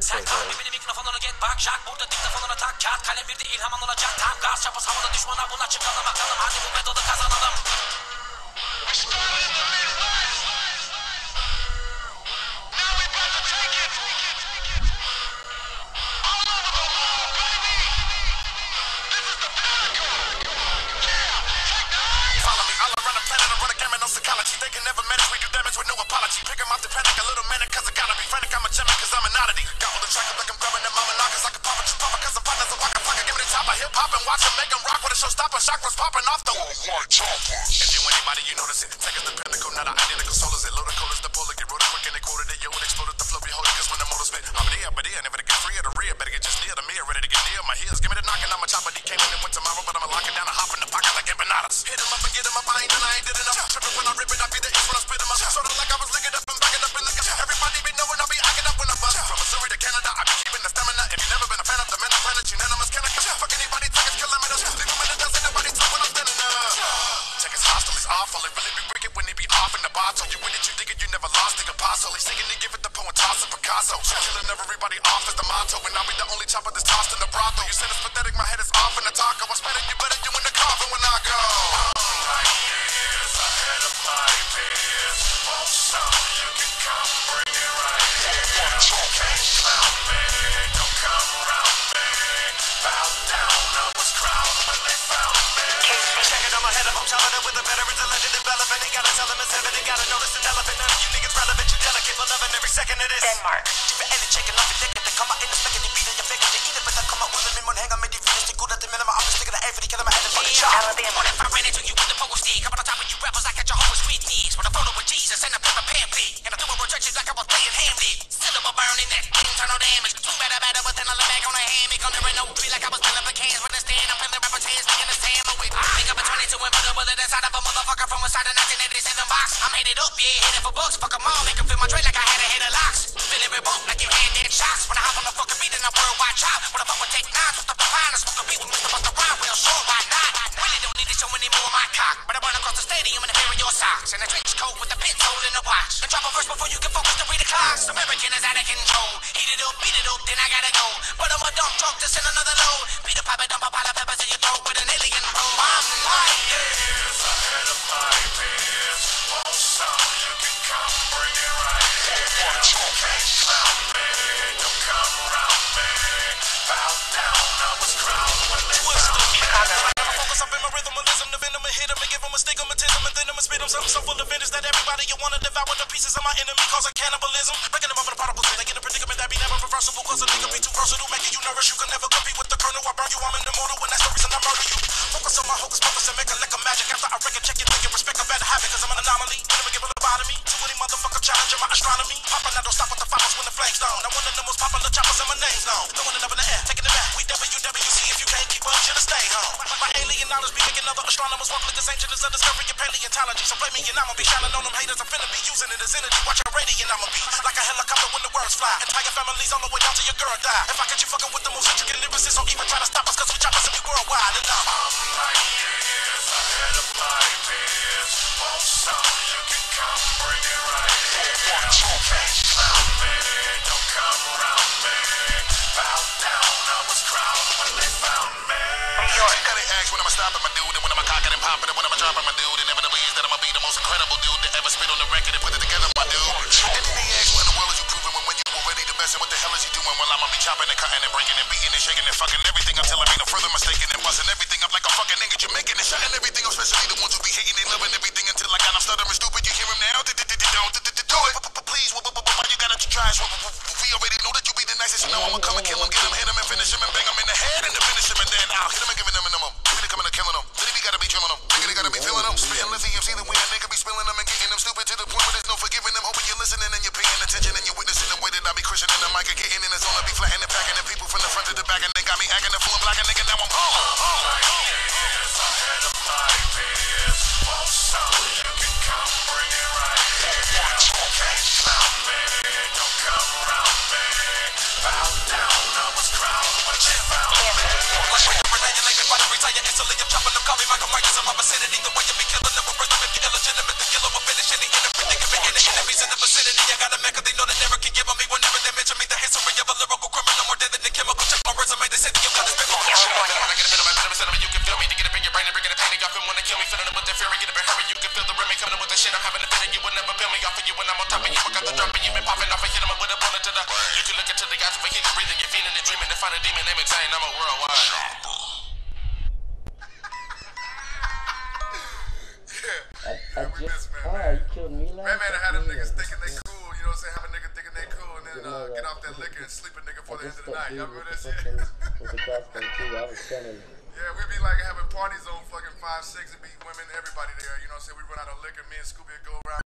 Sen benim mikrofonunu get bak Jack burada diktafonuna tak. Kağıt kalem bir de ilhamın olacak. Tam gaz çapız havada düşmana buna çıkalım bakalım hadi bu metodu kazanalım Popping off the. If you anybody, you notice it. Take us the pinnacle, not an identical soul, is it? Load cold as the polar, get rolled quick and they quoted it. Yo, it exploded the flow, behold it, cause when the motor spit. I'm there, but there, never to get free of the rear. Better get just near the mirror, ready to get near my heels. Give me the knocking, I'm a chopper, D came in and went tomorrow, but I'ma lock it down in. You win it, you dig it, you never lost the apostle. He's singing, he give it the poem, toss Picasso. Killing everybody off is the motto. And I'll be the only chopper that's tossed in gotta notice an elephant. None of you niggas relevant, you delicate, but loving every second of this. Denmark. Type af chicken, love it, det kan komma in og smække de biler, jeg flækker det i det, men der kommer ud af min mund, hænger med de fineste gutter, det melder mig om, jeg stikker det af, for de kalder mig alle for det chop. Alabama. What if I ran into you with the pogo stick? Up on the top of you rappers, I catch your hoes with knees. With a photo with Jesus and a paper pamphlet. And I do a rejection like I was playing Hamlet. Syllable burning that internal damage. Too bad about it, but then I look back on a hammock. Under an oak tree like I was filling for cans with a stand. I'm feeling rapper hands, making a sandwich. Pick up a 22 and put a bullet inside of a motherfucker from inside a 1987 box. I'm headed up, yeah, headed for books. Fuck 'em all, make 'em feel my tray like I had a head of locks. Feeling revoked like you hand dead shots. When I hop on the fucking beat and I worldwide chop. When I fuck with Tech N9ne's, with the pine, I smoke a beat with Mr. Busta Rhyme. Well, sure, why not? Really don't need to show any more of my cock. But I run across the stadium and of your socks. And a trench coat with a pin hole in the watch. And drop a verse before you can focus to read the clocks. American is out of control. Heat it up, beat it up, then I gotta go. But I'm a dump truck to send another load. Beat a pipe dump a and hit 'em and give 'em a stigmatism and then I'ma spit 'em something so full of vengeance that everybody you wanna devour the pieces of my enemy cause of cannibalism. Breaking them up in particles, they get a predicament that be never reversible cause a nigga be too versatile, making you nervous. You can never knowledge be making other astronomers walk like the ancient as a discovery of paleontology. So play me and I'ma be shining on them haters. I'm finna be using it as energy. Watch how radiant I'ma be. Like a helicopter when the words fly. Entire families all the way down to your girl die. If I catch you fucking with the most intricate lyricists, don't even try to stop us cause we choppers and we worldwide. And I'm, I'm some, you can come bring it right here. You can't clown And kill him, get him, hit him, and finish him, and bang him in the head, and then finish him, and then I'll hit him and giving him a number. Really coming and killing him. Then he gotta be drilling him. Nigga, gotta be feeling him. Spitting lithium, see the way a nigga be spilling them and getting them stupid to the point where there's no forgiving them. Hoping you're listening and you're paying attention and you're witnessing the way that I be crushing in the mic and getting in the zone. I be flattening and packing the people from the front to the back, and they got me acting a fool and black, and nigga, now I'm home. Kansas. Retire call me Michael Myers in my vicinity. The way you be killing them with rhythm, if you're illegitimate, the killer will finish any inner predicament. Any enemies in the vicinity, I gotta make they know they never can give on me whenever they mention me. The history of a lyrical criminal more dead than the chemical. Check my resume, they say that you've got this big one. You can feel me, to get up in your brain and bring it a pain. Y'all feel wanna kill me, filling it with the fury, get up and hurry. You can feel the rhythm coming up with the shit. I'm having a feeling you would never feel me. Off of you when I'm on top of you, I got the drop and you been popping off and hitting him with a bullet to the. You can look into the eyes of a healing, breathing, you're feeling and dreaming to find a demon name insane. I'm a worldwide. Off and sleep a nigga before the end of the night. Y'all remember the that shit? with the crossbow too. I was telling you. Yeah, we'd be like having parties on fucking 5, 6 and be women, everybody there. You know what I'm saying? We run out of liquor, me and Scooby go around.